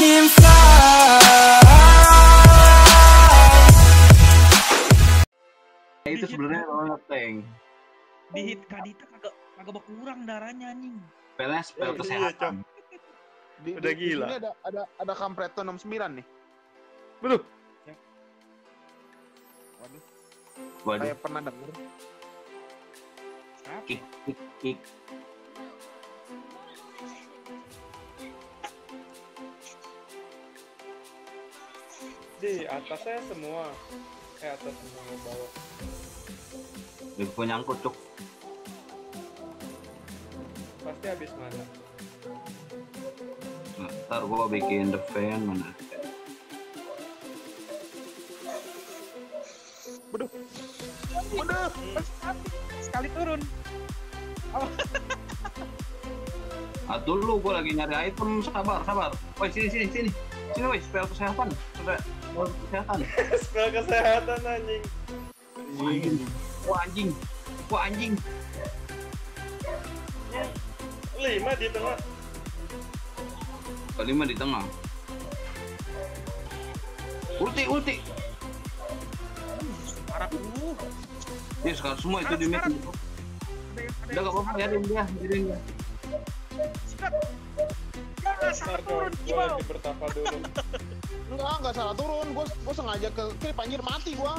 can fly. itu sebenarnya orang tank Di hit Kadita kagak kagak berkurang darahnya anjing. spellnya spell Iya, kesehatan Di, Udah di- di gila. sini ada ada ada Kampreto 69 nih. Waduh, Waduh, waduh kayak pernah denger. Siapa? kick kick kick di atasnya semua. Eh atas semua bawah. Dia gue nyangkut cuk Pasti habis mana? Nah, ntar gua bikin the fan mana? Waduh, Sekali turun. ah dulu gua lagi nyari item. Sabar sabar. Woi sini sini sini. Sini woi spell kesehatan kesehatan Spell kesehatan anjing. anjing wah anjing wah anjing Lima di tengah. kelima di tengah ulti ulti Parah dulu. dia sekarang semua itu di mid udah gak apa-apa ya dia dia dia Sikat. Jangan Ntar turun. Gimana? lagi bertapa dulu. enggak enggak salah turun. Gua gua sengaja ke kiri anjir mati gua.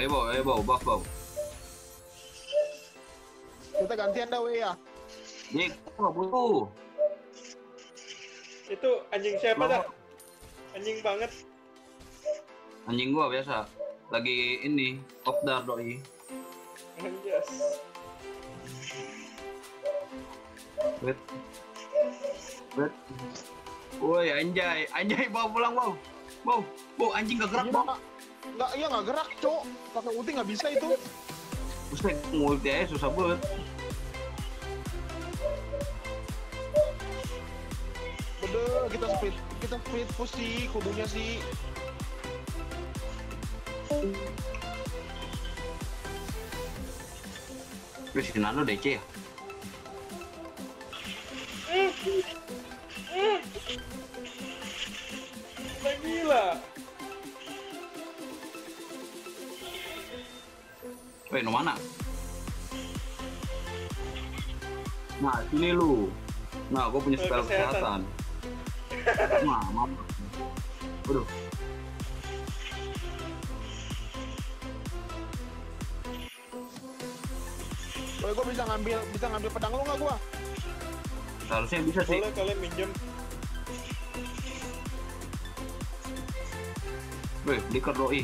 ayo bau ayo bau buff bau Kita gantian dah we ya. Dik, gua butuh. Itu anjing siapa dah? Anjing banget. Anjing gua biasa. Lagi ini, off dar doi. Anjas. Wait. Wait. Woi anjay, anjay bawa pulang bau. Bau, bau anjing gak gerak Iya, bau. Pak. Enggak, iya enggak gerak, Cok. Pakai ulti enggak bisa itu. Buset, ngulti aja susah banget. Udah, kita split kita split push sih, kudunya sih. Si Nano DC ya? Gila. Weh, no mana? Nah, sini lu. Nah, gua punya spell kesehatan. kesehatan. Nah, mama. Waduh, Woi, gua bisa ngambil bisa ngambil pedang lu enggak gua? seharusnya bisa sih. Boleh kalian minjem. Weh, liker doi.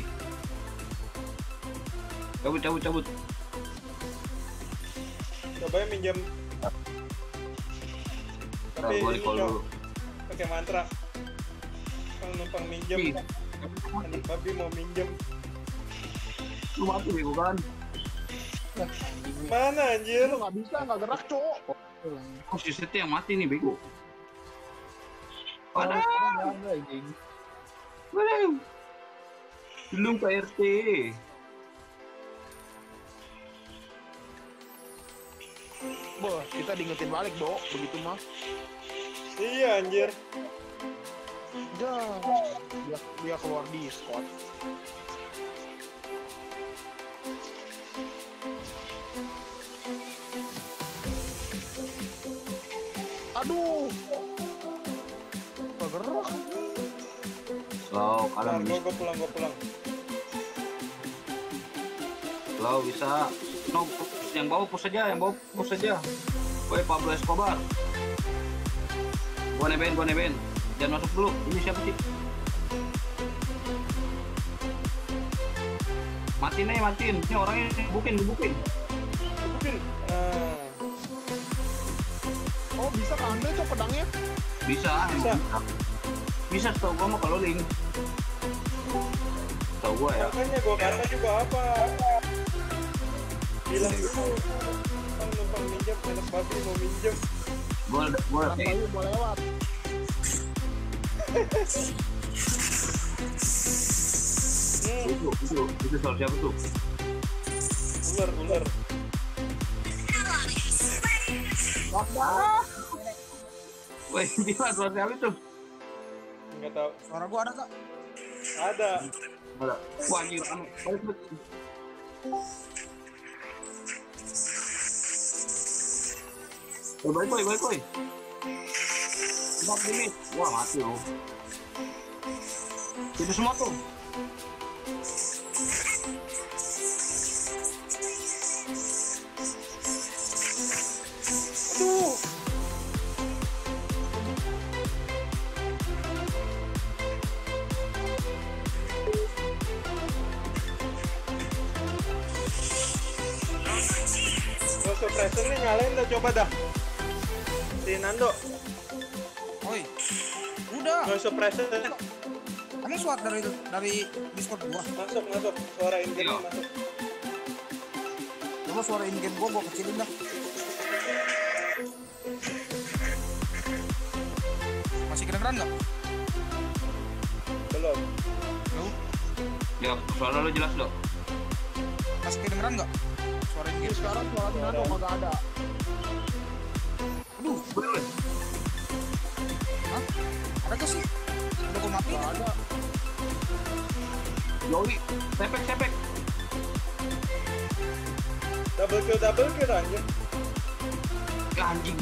Cabut, cabut, cabut. Coba ya minjem. Tapi gua ini dulu. pakai mantra. Numpang numpang minjem. Anak babi mau minjem. lu mati bego kan? Mana anjir? Lu enggak bisa, enggak gerak, Cok. Oh, si Seti yang mati nih bego. Waduh, waduh. Belum Pak RT. Boh, kita diingetin balik, Dok. Begitu mah. Iya anjir. Ya, dia, dia keluar Discord. Aduh. Gak gerak. Slow, kalian Nah, gua pulang, gua pulang. Slow bisa. No, yang bawah push aja, yang bawah push aja. Woi, Pablo Escobar. Gua neben, gua neben. Jangan masuk dulu. Ini siapa sih? Matiin nih, matiin. Ini orangnya gebukin, gebukin. Mungkin. Nah, Oh, bisa keambil, Cok, pedangnya. Bisa, Bisa. bisa. Bisa setahu gua mah kalau link. Setahu gua ya. makanya gua kata juga apa? Bilang dulu. Numpang numpang minjem, anak babi mau minjem. Gua gua Kenapa eh, lu mau lewat? Itu itu itu soal siapa tuh? ular, ular. Woi, gila soal siapa itu? Tahu. Suara gua ada kak? Ada. Ada. Wah. Balik balik. Eh, balik boy, balik boy. Stop limit. Wah mati loh. Itu semua tuh. Coba dah. Si Nando, Oi. Udah. no suppressor Kamu suat dari dari Discord gua. masuk masuk suara in game Iya. masuk. Coba suara in game gua gua kecilin dah. Masih kedengeran nggak? Belum. Lu Ya, suara lu jelas dong. masih kedengeran nggak? Suara in Ini game. sekarang suara Nando kagak ada. Ada gak sih? Udah gua matiin. Ada. Yoi, sepek sepek. Double kill double kill anjir. Ya anjing.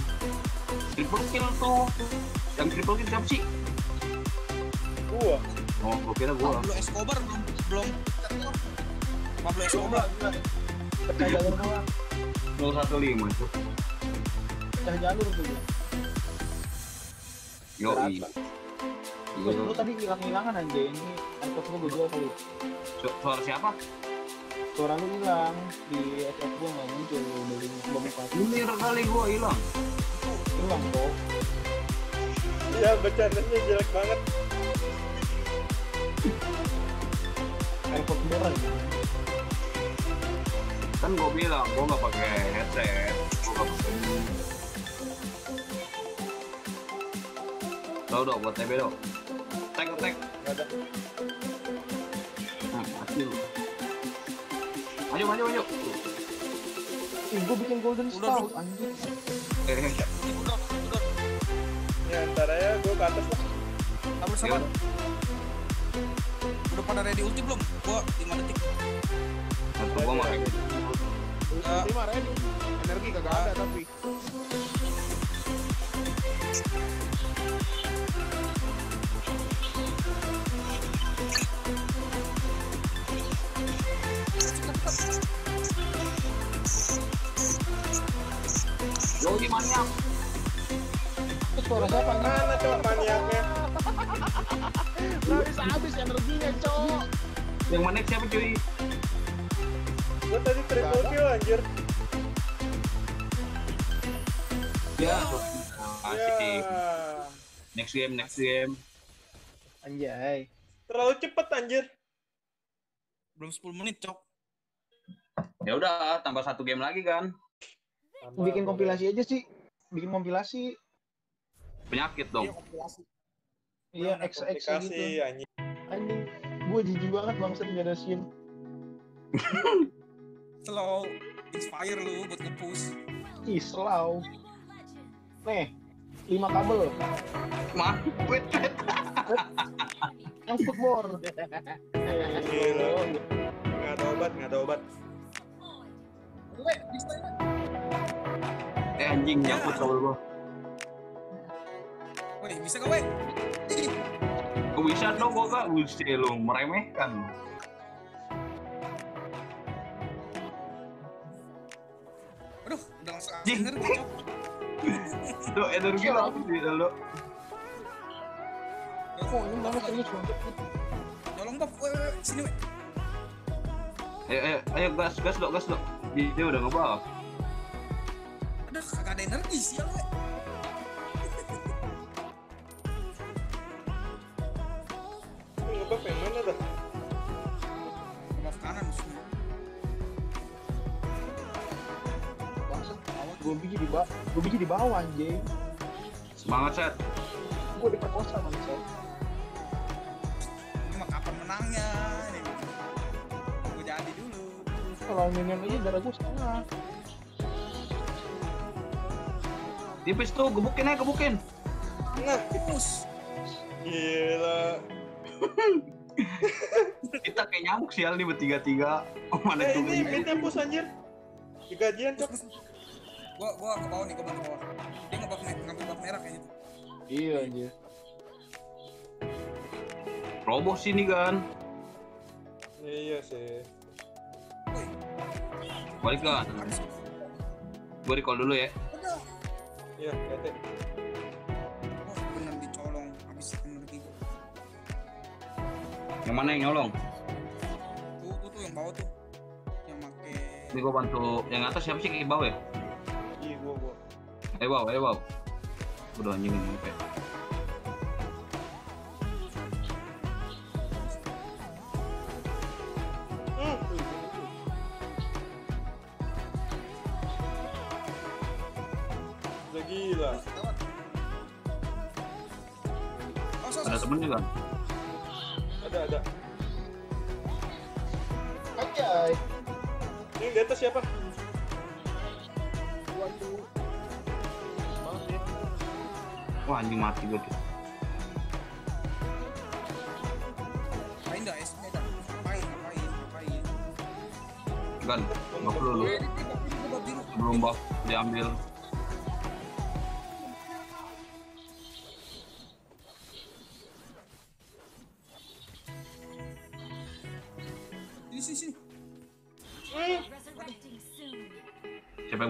Triple kill tuh. Yang triple kill siapa sih? Gua. Oh, gua kira gua. Pablo Escobar belum belum. Pablo Escobar. Pecah jalur doang. 015 itu. Pecah jalur tuh. Yoi. Lu, lu tadi hilang-hilangan anjing. Ini iPod gua gua jual kali. Su- Suara siapa? Suara lu hilang di iPod gua nggak muncul dari belum buka. Ini kali gua hilang. Hilang kok. Iya bercandanya jelek banget. iPod beneran. Kan gua bilang gua nggak pakai headset. Gua nggak pakai Tahu dong buat TB dong. Tek tek. Nggak ada. Nah, mati lu. Maju maju maju. Ih, gua bikin golden Udah, star anjing. Eh, eh, Udah, udah. Ya ntar ya gua ke atas lah. Kabel sabar. Udah pada ready ulti belum? Gua 5 detik. Satu gua mah. Mah ready. Energi kagak ada tapi. Yoi maniak. Itu suara siapa nih? Mana cowok maniaknya? Bisa habis energinya, cowok. Yang mana siapa cuy? Gua tadi triple kill anjir. Ya. Ya. Asik. Next game, next game. Anjay. Terlalu cepet anjir. Belum 10 menit, Cok. Ya udah, tambah satu game lagi kan. Bikin kompilasi aja sih. Bikin kompilasi. Penyakit Iya, dong. kompilasi. Iya, XX Komplikasi gitu. Anjing. Gue jijik banget bangsat nggak ada scene. Slow. Inspire lu buat nge-push. Ih, slow. Nih, lima kabel. Mah, wait, wait. Yang football. Gila. Nggak ada obat, nggak ada obat. Weh, bisa ya? Eh anjing nyangkut kabel gua. Weh, bisa gak, Gua bisa dong gua gak Buset lu meremehkan. Aduh, udah langsung energi. Lu energi lu apa sih lu? Oh, ini banget. Tolong. Weh, weh, sini, weh. Ayo ayo ayo gas gas dok gas dok. Dia udah ngebak. Aduh, kagak ada energi. Ini ngebak yang mana dah? Maaf kanan. Bangsat. Gue biji di bawah. Gue biji di bawah anjing. Semangat set. Gue diperkosa bangsat. Ini mah kapan menangnya? Gue jadi dulu. Kalau minion aja darah gue setengah. Tipis tuh gebukin aja gebukin. Nah, Push. gila Kita kayak nyamuk sial nih bertiga-tiga. Oh, mana Eh tuh ini midnya push anjir. Digajian cok. Gua gua ke bawah nih, gua bantu bawah. Dia me- ngambil buff merah kayaknya tuh. Iya anjir. Roboh sini kan. Iya sih. Woi, Balik kan. Gue recall dulu ya. Iya, kete. Wah, bener dicolong. Habis bener gitu. Yang mana yang nyolong? Tuh, tuh, tuh yang bawah tuh. Yang make Ini gue bantu yang atas siapa sih kayak bawah ya? Iya, gua gua. Eh wow, eh wow. Udah anjing ini kayak. Temennya kan? Ada ada. Anjay. Ini di atas siapa? Waduh. Wah anjing mati gue tuh. Ngapain dah, es dah. Ngapain, ngapain, ngapain. Gan, buff dulu. Eh. Sebelum buff diambil.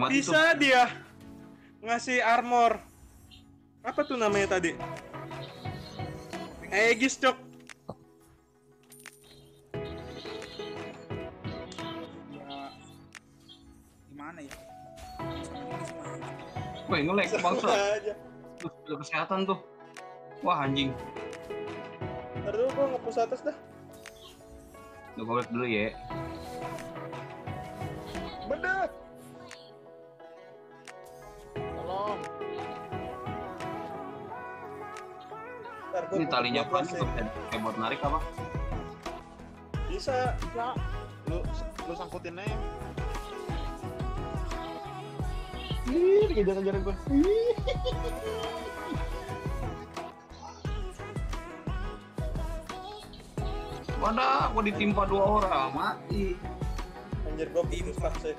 Tuh? Bisa dia ngasih armor. Apa tuh namanya tadi? Aegis cok. Ya, gimana ya? Woi nge-lag bangsa. udah kesehatan tuh. Wah anjing. Ntar dulu gua ngepus atas dah. Gue balik dulu ya. Bener. Ntar gua Ini talinya apa bloodlust nih? ya. Kayak- Kayak buat narik apa? Bisa. Ya. Lu lu sangkutin aja. Ih, kejar-kejaran gua. Ih. Wadah, gue ditimpa dua orang, mati. Anjir gua putus tak sih.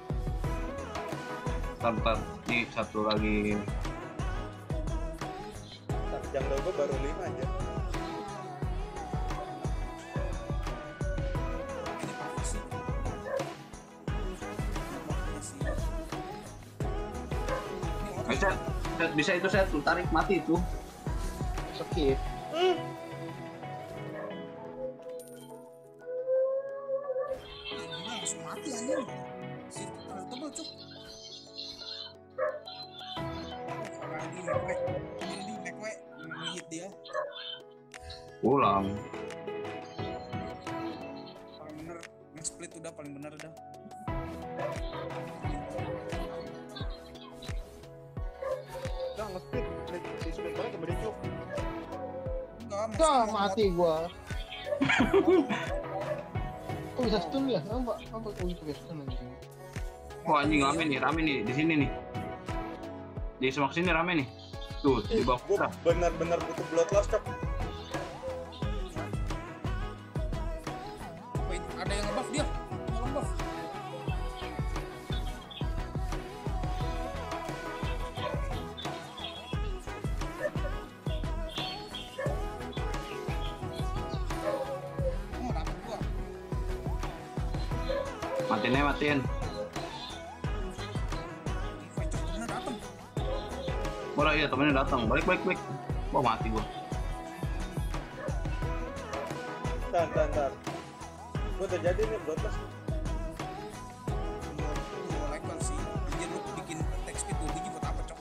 Ntar, ntar. Nih satu lagi. Jungle gua baru 5 aja. Bisa, Set, bisa itu saya tarik mati itu. Skip. Nge-split udah paling bener dah. Udah nge-speed. Si speed balik ke Bericu. Enggak, mati gua. Kok bisa stun ya? Apa? Apa kok bisa stun anjing? Wah anjing rame nih, rame nih di sini nih. Di semak sini rame nih. Tuh, di bawah Gua kita. benar-benar butuh bloodlust cok. Matiin aja, matiin. Bola iya temennya datang. Balik, balik, balik. Wah mati gua. Ntar, ntar, ntar. Gua udah jadi nih bloodlust. Gua gua like banget sih. Anjir lu bikin text speed 2 biji buat apa cok?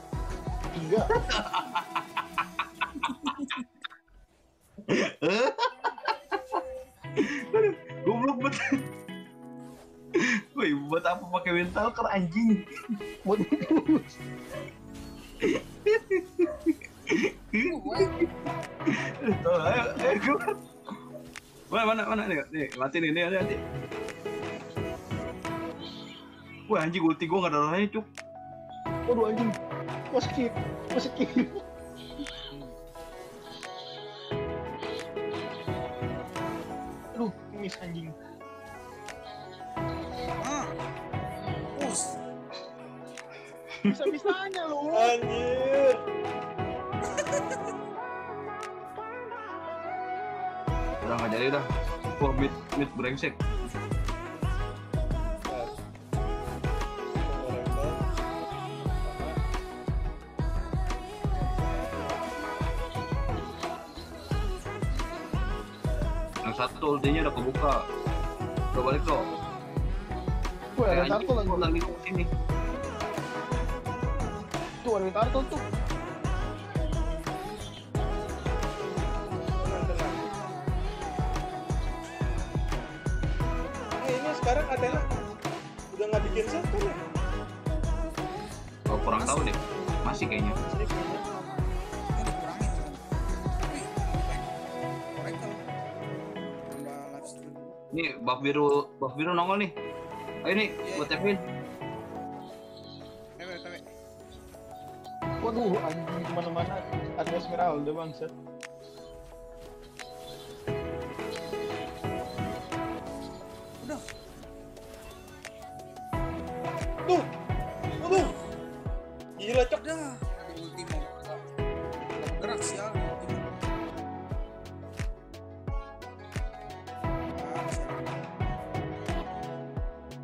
Tiga. Goblok bet. Buat apa pakai mental ker anjing? Buat Tuh, ayo, ayo keluar. Mana, mana, mana nih? Nih, mati nih, nih, nih. Wah anjing ulti gua gak ada darahnya cuk. Waduh anjing. Gua skip. Gua skip. miss anjing. Bisa-bisanya lu. Anjir. Udah nggak jadi dah. Wah mid mid brengsek. Yang satu ultinya udah kebuka. Udah balik kok. Tuh ada kartu lagi. lagi sini. Tuh ada kartu tuh. Ini sekarang Athena udah nggak bikin set kan ya? Oh, kurang tahu deh. Masih kayaknya. Ini kayaknya. Buff biru buff biru nongol nih. Ayo nih, buat Kevin. Waduh anjing ke mana-mana ada Esmeralda bangsat. Udah. Tuh, tuh. Gila cok. Udah. Ada ulti mau. Gerak sial.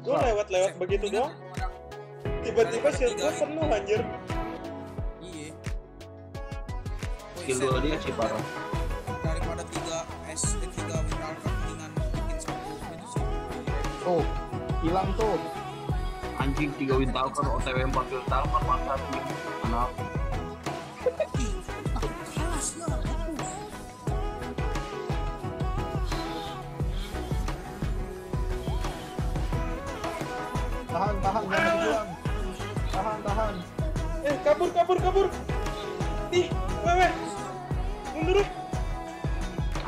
Gue lewat-lewat begitu Mendingan doang. Tiba-tiba shield gue penuh anjir. Skill dua dia sih parah. daripada tiga S eh, tiga mendingan bikin satu itu sih. Tuh hilang tuh. Anjing 3 win talker, OTW 4 win talker, mantap nih. Ah, sih. Aduh. Tahan tahan jangan dibuang. Tahan tahan. Eh, kabur, kabur, kabur. Ih, wewe. Mundur.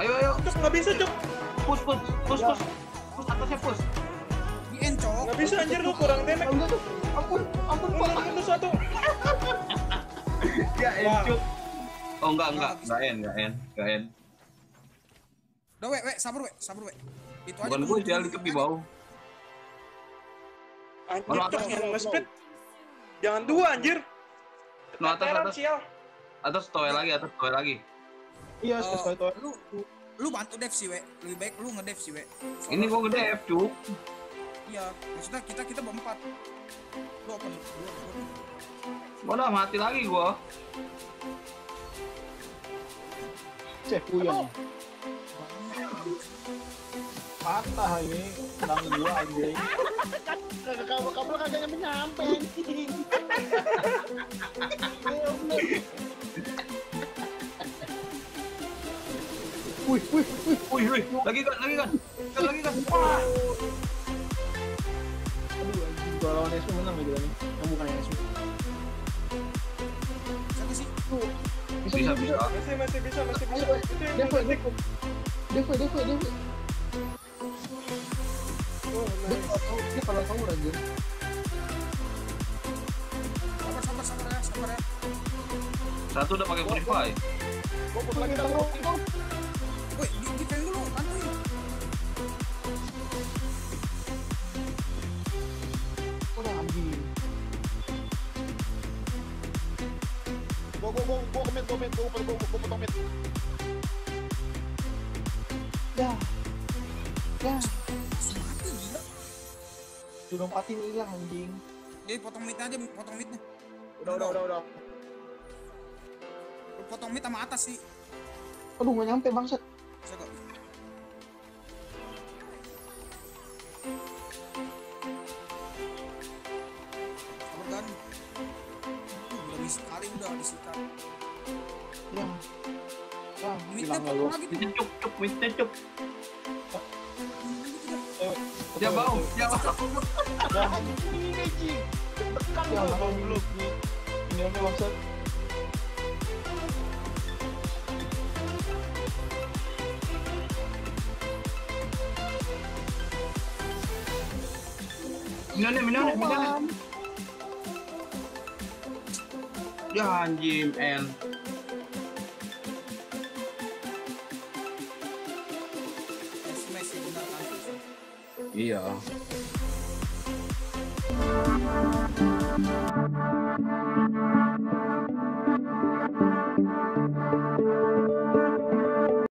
Ayo ayo, cok nggak bisa cok. push push push push. Push atasnya push. Di encok. Nggak bisa anjir lu kurang damage. Ampun. Ampun ampun Mundur, satu. Ya encuk. Oh enggak enggak, enggak en, enggak en, enggak en. Udah, we, we, sabar, we, sabar, we. Itu aja Bukan dia dulu, di bawah. Anjir Kalau cok atas, yang nge-split. Jangan dua anjir. No atas atas atas toy lagi, atas toy lagi. Iya Eh, sesuai tuh. lu, lu bantu dev sih, we. Lebih baik lu ngedev sih, we. Soalnya- Ini gua gede F cuk. Iya, maksudnya kita kita berempat. Lu open, open. Udah mati lagi gua. Cek puyeng. Patah ini tenang gua anjing. Kagak kabel kabel kagak nyampe nyampe Wih, wih, wih. Wih, wih, lagi kan, lagi kan. Kan lagi kan. Wah. Aduh. Gua lawan Esmu menang gitu kan. Yang bukan Esmu. Siapa sih? Bisa, Bisa bisa. Masih, masih bisa, masih bisa. Devo. Devo. Devo, Devo, Devo. Oh, nice. dia kalau. Sabar, sabar, sabar ya, sabar ya. Satu udah pakai purify. Gua. Ya. Ya. Sudah mati nih hilang anjing. Jadi potong mid aja, potong midnya. Udah udah udah udah. Lu Potong mid sama atas sih. Aduh, gak nyampe bangsat. Potong lu. Ini cuk cuk, ini cuk. Dia bau, dia bau. Ini aja bangsat. Minone, minone, minone. Ya anjing. Nggak kasus Iya.